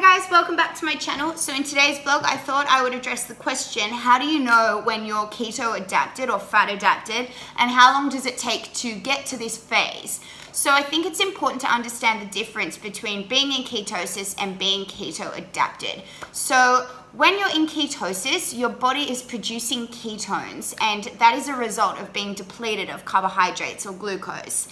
Hi guys, welcome back to my channel. So in today's vlog, I thought I would address the question, how do you know when you're keto adapted or fat adapted and how long does it take to get to this phase? So I think it's important to understand the difference between being in ketosis and being keto adapted. So when you're in ketosis, your body is producing ketones and that is a result of being depleted of carbohydrates or glucose.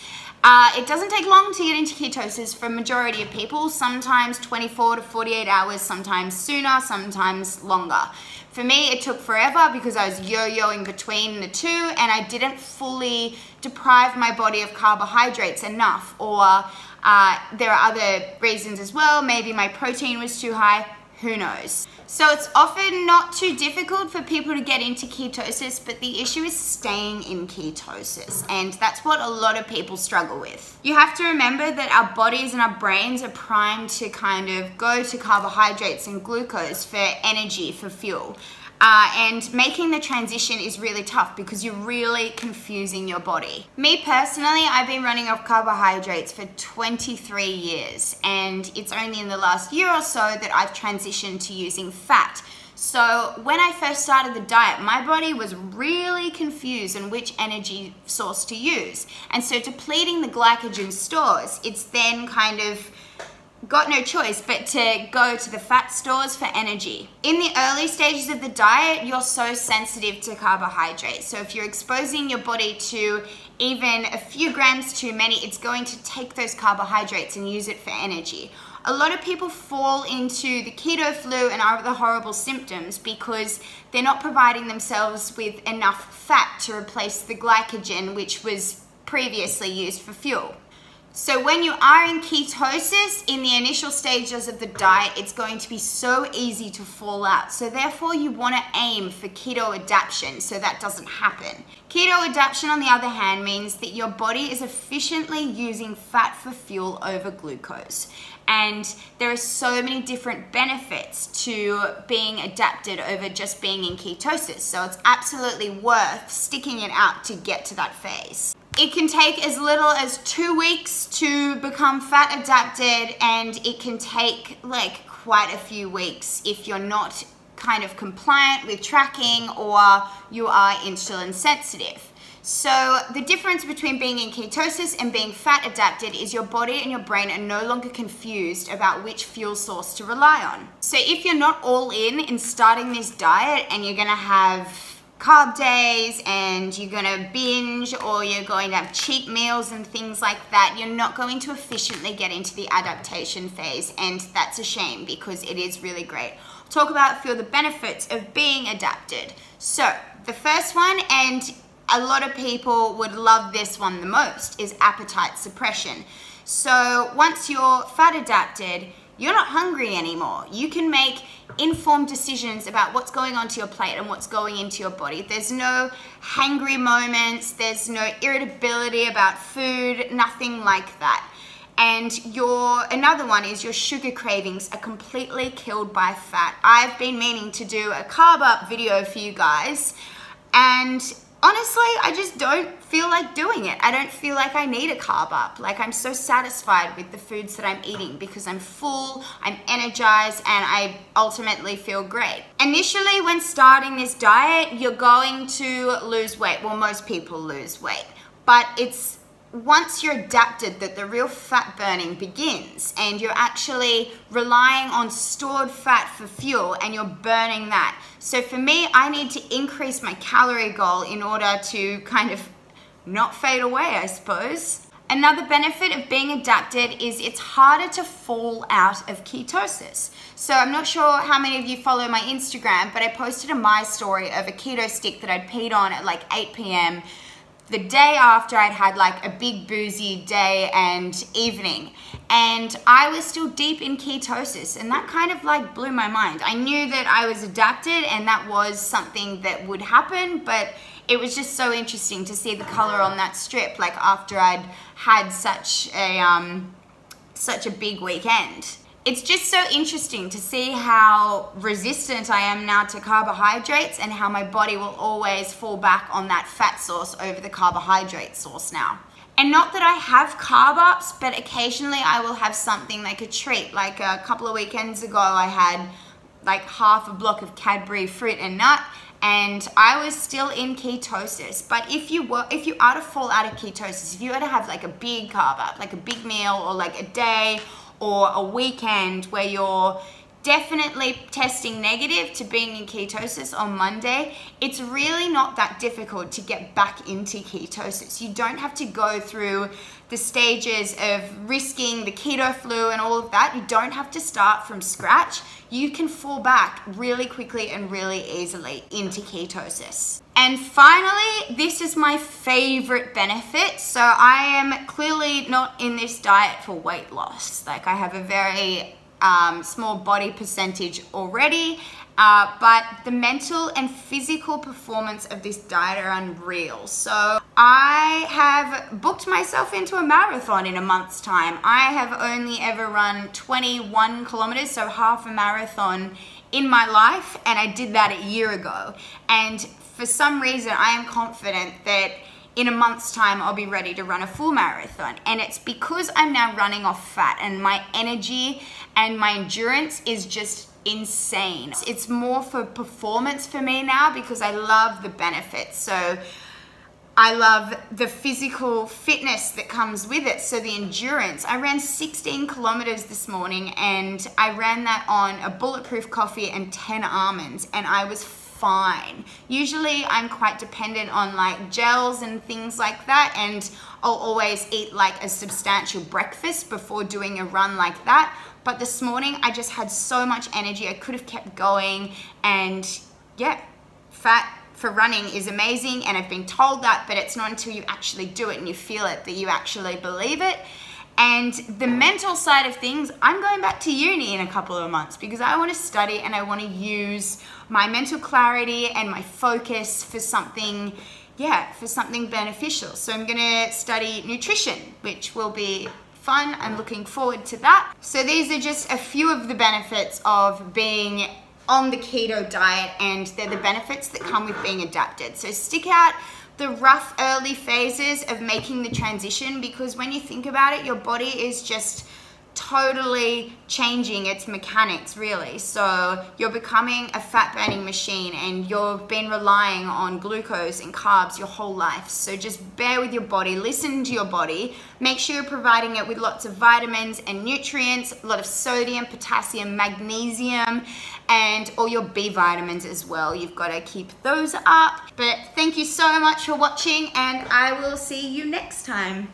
Uh, it doesn't take long to get into ketosis for majority of people, sometimes 24 to 48 hours, sometimes sooner, sometimes longer. For me, it took forever because I was yo-yoing between the two and I didn't fully deprive my body of carbohydrates enough or uh, there are other reasons as well. Maybe my protein was too high who knows? So it's often not too difficult for people to get into ketosis, but the issue is staying in ketosis. And that's what a lot of people struggle with. You have to remember that our bodies and our brains are primed to kind of go to carbohydrates and glucose for energy, for fuel. Uh, and making the transition is really tough because you're really confusing your body. Me personally, I've been running off carbohydrates for 23 years and it's only in the last year or so that I've transitioned to using fat. So when I first started the diet, my body was really confused on which energy source to use. And so depleting the glycogen stores, it's then kind of got no choice but to go to the fat stores for energy. In the early stages of the diet, you're so sensitive to carbohydrates. So if you're exposing your body to even a few grams too many, it's going to take those carbohydrates and use it for energy. A lot of people fall into the keto flu and other horrible symptoms because they're not providing themselves with enough fat to replace the glycogen which was previously used for fuel. So when you are in ketosis, in the initial stages of the diet, it's going to be so easy to fall out. So therefore you wanna aim for keto adaptation so that doesn't happen. Keto adaptation on the other hand means that your body is efficiently using fat for fuel over glucose. And there are so many different benefits to being adapted over just being in ketosis. So it's absolutely worth sticking it out to get to that phase. It can take as little as two weeks to become fat adapted and it can take like quite a few weeks if you're not kind of compliant with tracking or you are insulin sensitive. So the difference between being in ketosis and being fat adapted is your body and your brain are no longer confused about which fuel source to rely on. So if you're not all in in starting this diet and you're gonna have carb days and you're gonna binge or you're going to have cheat meals and things like that, you're not going to efficiently get into the adaptation phase and that's a shame because it is really great. talk about of the benefits of being adapted. So the first one, and a lot of people would love this one the most, is appetite suppression. So once you're fat adapted, you're not hungry anymore. You can make informed decisions about what's going onto your plate and what's going into your body. There's no hangry moments, there's no irritability about food, nothing like that. And your another one is your sugar cravings are completely killed by fat. I've been meaning to do a carb up video for you guys and honestly, I just don't feel like doing it. I don't feel like I need a carb up. Like I'm so satisfied with the foods that I'm eating because I'm full, I'm energized, and I ultimately feel great. Initially, when starting this diet, you're going to lose weight. Well, most people lose weight, but it's once you're adapted that the real fat burning begins and you're actually relying on stored fat for fuel and you're burning that. So for me, I need to increase my calorie goal in order to kind of not fade away, I suppose. Another benefit of being adapted is it's harder to fall out of ketosis. So I'm not sure how many of you follow my Instagram, but I posted a my story of a keto stick that I'd peed on at like 8 p.m the day after I'd had like a big boozy day and evening and I was still deep in ketosis and that kind of like blew my mind. I knew that I was adapted and that was something that would happen but it was just so interesting to see the color on that strip like after I'd had such a um, such a big weekend it's just so interesting to see how resistant I am now to carbohydrates and how my body will always fall back on that fat source over the carbohydrate source now. And not that I have carb ups, but occasionally I will have something like a treat. Like a couple of weekends ago, I had like half a block of Cadbury fruit and nut and I was still in ketosis. But if you were, if you are to fall out of ketosis, if you were to have like a big carb up, like a big meal or like a day or a weekend where you're definitely testing negative to being in ketosis on Monday, it's really not that difficult to get back into ketosis. You don't have to go through the stages of risking the keto flu and all of that. You don't have to start from scratch. You can fall back really quickly and really easily into ketosis. And finally, this is my favorite benefit. So I am clearly not in this diet for weight loss. Like I have a very um, small body percentage already, uh, but the mental and physical performance of this diet are unreal. So I have booked myself into a marathon in a month's time. I have only ever run 21 kilometers, so half a marathon in my life, and I did that a year ago. And for some reason, I am confident that in a month's time, I'll be ready to run a full marathon. And it's because I'm now running off fat and my energy and my endurance is just insane. It's more for performance for me now because I love the benefits. So I love the physical fitness that comes with it. So the endurance. I ran 16 kilometers this morning and I ran that on a bulletproof coffee and 10 almonds and I was fine. Usually I'm quite dependent on like gels and things like that and I'll always eat like a substantial breakfast before doing a run like that. But this morning I just had so much energy. I could have kept going and yeah, fat for running is amazing and I've been told that, but it's not until you actually do it and you feel it that you actually believe it. And the mental side of things, I'm going back to uni in a couple of months because I want to study and I want to use my mental clarity and my focus for something, yeah, for something beneficial. So I'm going to study nutrition, which will be fun. I'm looking forward to that. So these are just a few of the benefits of being on the keto diet and they're the benefits that come with being adapted. So stick out the rough early phases of making the transition because when you think about it, your body is just totally changing its mechanics really. So you're becoming a fat burning machine and you've been relying on glucose and carbs your whole life. So just bear with your body listen to your body. Make sure you're providing it with lots of vitamins and nutrients a lot of sodium potassium magnesium and all your B vitamins as well. You've got to keep those up. But thank you so much for watching and I will see you next time